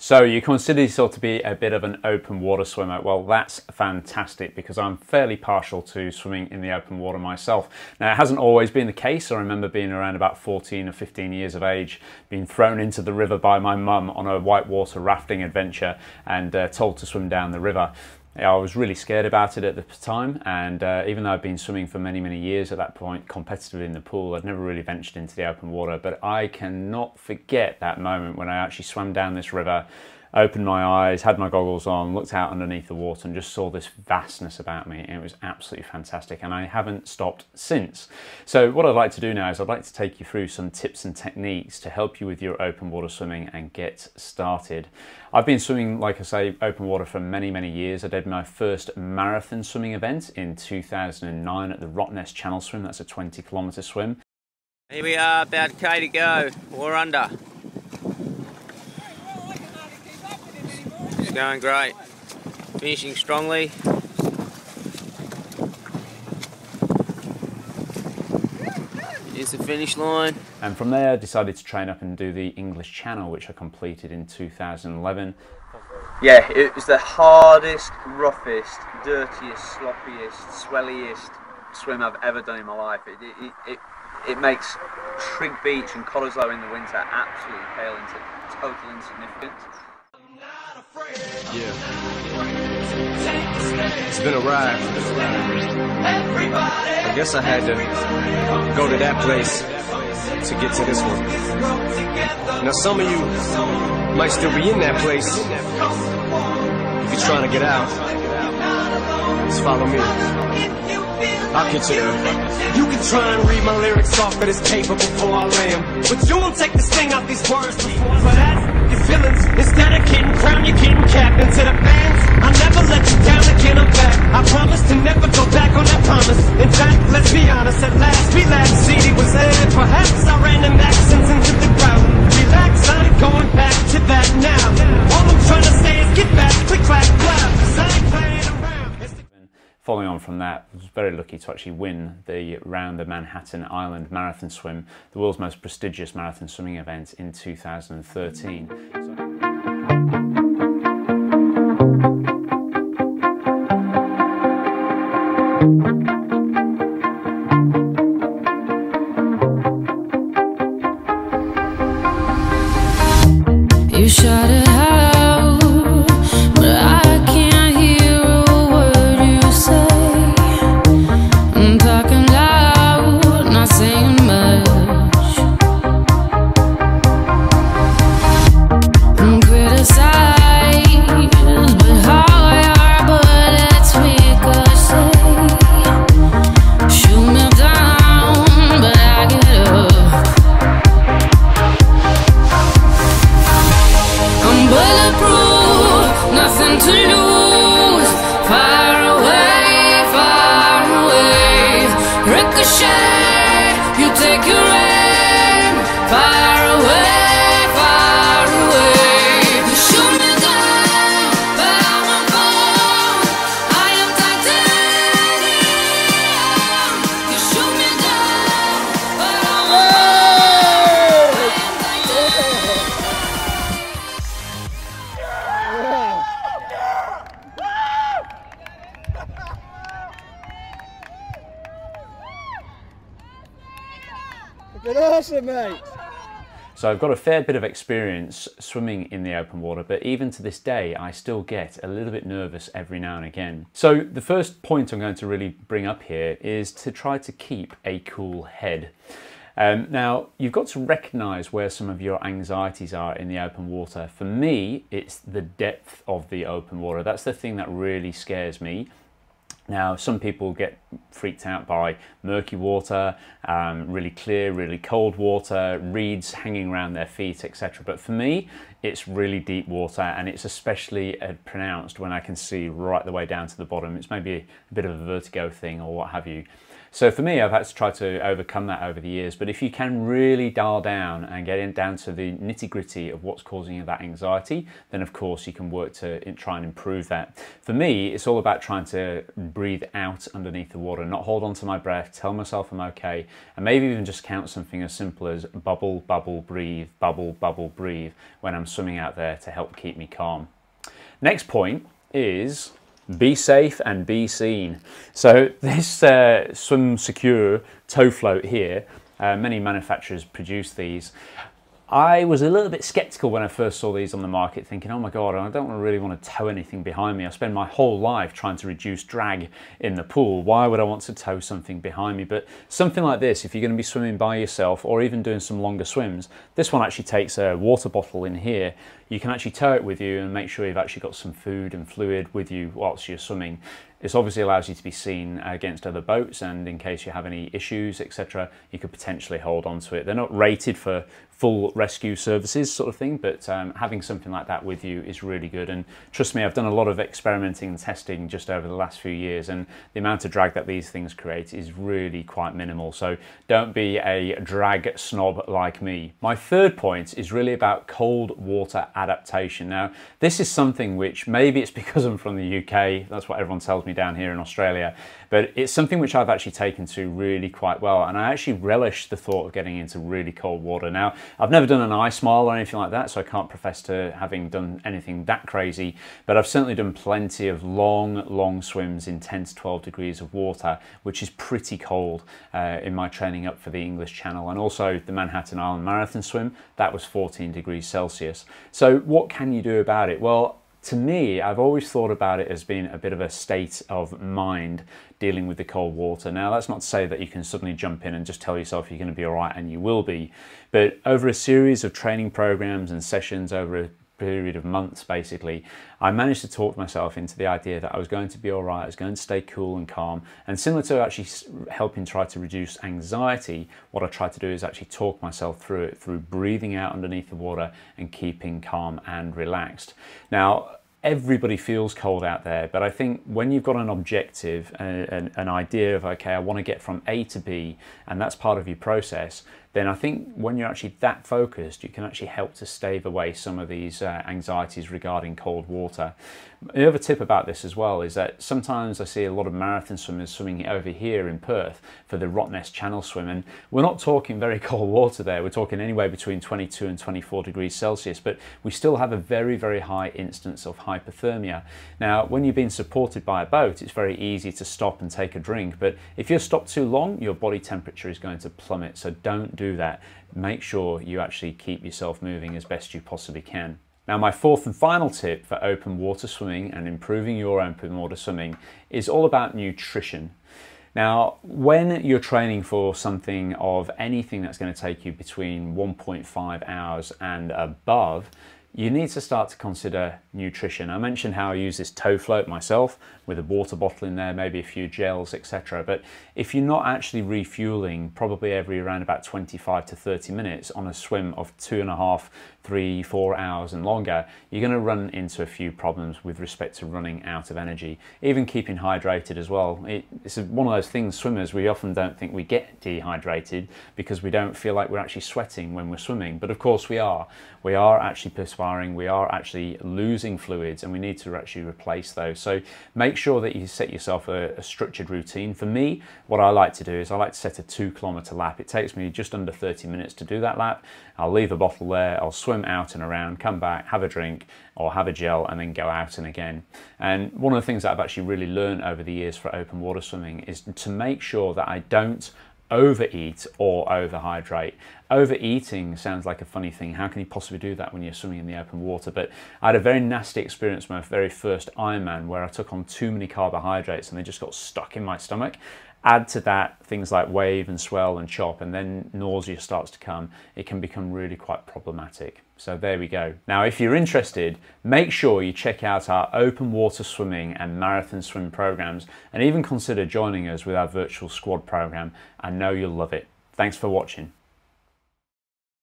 So you consider yourself to be a bit of an open water swimmer. Well, that's fantastic because I'm fairly partial to swimming in the open water myself. Now, it hasn't always been the case. I remember being around about 14 or 15 years of age, being thrown into the river by my mum on a whitewater rafting adventure and uh, told to swim down the river. I was really scared about it at the time, and uh, even though I'd been swimming for many, many years at that point, competitively in the pool, I'd never really ventured into the open water. But I cannot forget that moment when I actually swam down this river opened my eyes, had my goggles on, looked out underneath the water and just saw this vastness about me. It was absolutely fantastic. And I haven't stopped since. So what I'd like to do now is I'd like to take you through some tips and techniques to help you with your open water swimming and get started. I've been swimming, like I say, open water for many, many years. I did my first marathon swimming event in 2009 at the Rottnest Channel Swim. That's a 20 kilometre swim. Here we are, about K to go. We're under. It's going great. Finishing strongly. Here's the finish line. And from there, I decided to train up and do the English Channel, which I completed in 2011. Yeah, it was the hardest, roughest, dirtiest, sloppiest, swelliest swim I've ever done in my life. It, it, it, it makes Trigg Beach and Cottesloe in the winter absolutely pale into total insignificance. Yeah. It's been a ride. I guess I had to go to that place to get to this one. Now some of you might still be in that place. If you're trying to get out, just follow me. I'll get you there. You can try and read my lyrics off of this paper before I lay 'em, But you won't take the sting out these words before I that your feelings. Instead of getting crowned, you're getting capped the fans. I'll never let you down again, I'm back. I promise to never go back on that promise. In fact, let's be honest, at last we. CD was. Perhaps I ran accents into the ground. Relax, I going back to that now. All I'm trying to say is get back, click, clack, clap. The- Following on from that, I was very lucky to actually win the Round the Manhattan Island Marathon Swim, the world's most prestigious marathon swimming event in 2013. So- You Ricochet, you take your Awesome, mate. So I've got a fair bit of experience swimming in the open water, but even to this day, I still get a little bit nervous every now and again. So the first point I'm going to really bring up here is to try to keep a cool head. Um, now, you've got to recognize where some of your anxieties are in the open water. For me, it's the depth of the open water. That's the thing that really scares me. Now, some people get freaked out by murky water, um, really clear, really cold water, reeds hanging around their feet, etc. But for me, it's really deep water, and it's especially uh, pronounced when I can see right the way down to the bottom. It's maybe a bit of a vertigo thing or what have you. So for me, I've had to try to overcome that over the years. But if you can really dial down and get in down to the nitty gritty of what's causing you that anxiety, then of course you can work to try and improve that. For me, it's all about trying to breathe out underneath the water, not hold on to my breath, tell myself I'm okay, and maybe even just count something as simple as bubble, bubble, breathe, bubble, bubble, breathe when I'm swimming out there to help keep me calm. Next point is be safe and be seen. So this uh, Swim Secure tow float here, uh, many manufacturers produce these. I was a little bit skeptical when I first saw these on the market, thinking, oh my God, I don't really want to tow anything behind me. I spend my whole life trying to reduce drag in the pool. Why would I want to tow something behind me? But something like this, if you're going to be swimming by yourself or even doing some longer swims, this one actually takes a water bottle in here. You can actually tow it with you and make sure you've actually got some food and fluid with you whilst you're swimming. This obviously allows you to be seen against other boats and in case you have any issues, etc., you could potentially hold on to it. They're not rated for full rescue services sort of thing, but um, having something like that with you is really good. And trust me, I've done a lot of experimenting and testing just over the last few years, and the amount of drag that these things create is really quite minimal. So don't be a drag snob like me. My third point is really about cold water adaptation. Now, this is something which maybe it's because I'm from the UK, that's what everyone tells me down here in Australia, but it's something which I've actually taken to really quite well, and I actually relish the thought of getting into really cold water. Now, I've never done an ice mile or anything like that, so I can't profess to having done anything that crazy, but I've certainly done plenty of long, long swims in 10 to 12 degrees of water, which is pretty cold uh, in my training up for the English Channel, and also the Manhattan Island Marathon swim, that was 14 degrees Celsius. So what can you do about it? Well, to me, I've always thought about it as being a bit of a state of mind dealing with the cold water. Now, that's not to say that you can suddenly jump in and just tell yourself you're going to be all right, and you will be. But over a series of training programs and sessions over a period of months basically, I managed to talk myself into the idea that I was going to be all right, I was going to stay cool and calm. And similar to actually helping try to reduce anxiety, what I try to do is actually talk myself through it through breathing out underneath the water and keeping calm and relaxed. Now, everybody feels cold out there, but I think when you've got an objective, an, an idea of, okay, I want to get from A to B, and that's part of your process, then I think when you're actually that focused, you can actually help to stave away some of these uh, anxieties regarding cold water. The other tip about this as well is that sometimes I see a lot of marathon swimmers swimming over here in Perth for the Rottnest Channel swim, and we're not talking very cold water there. We're talking anywhere between 22 and 24 degrees Celsius, but we still have a very, very high instance of hypothermia. Now, when you're being supported by a boat, it's very easy to stop and take a drink, but if you're stopped too long, your body temperature is going to plummet, so don't do that. Make sure you actually keep yourself moving as best you possibly can. Now my fourth and final tip for open water swimming and improving your open water swimming is all about nutrition. Now, when you're training for something of anything that's going to take you between 1.5 hours and above, you need to start to consider nutrition. I mentioned how I use this tow float myself with a water bottle in there, maybe a few gels, etc. But if you're not actually refueling probably every around about 25 to 30 minutes on a swim of two and a half, three, four hours and longer, you're going to run into a few problems with respect to running out of energy. Even keeping hydrated as well. It, it's one of those things, swimmers, we often don't think we get dehydrated because we don't feel like we're actually sweating when we're swimming. But of course we are. We are actually perspiring, we are actually losing fluids and we need to actually replace those. So make sure that you set yourself a, a structured routine. For me, what I like to do is I like to set a two kilometer lap. It takes me just under 30 minutes to do that lap. I'll leave a bottle there, I'll swim out and around, come back, have a drink or have a gel and then go out and again. And one of the things that I've actually really learned over the years for open water swimming is to make sure that I don't overeat or overhydrate. Overeating sounds like a funny thing. How can you possibly do that when you're swimming in the open water? But I had a very nasty experience my very first Ironman where I took on too many carbohydrates and they just got stuck in my stomach. Add to that things like wave and swell and chop, and then nausea starts to come. It can become really quite problematic. So there we go. Now, if you're interested, make sure you check out our open water swimming and marathon swim programs, and even consider joining us with our virtual squad program. I know you'll love it. Thanks for watching.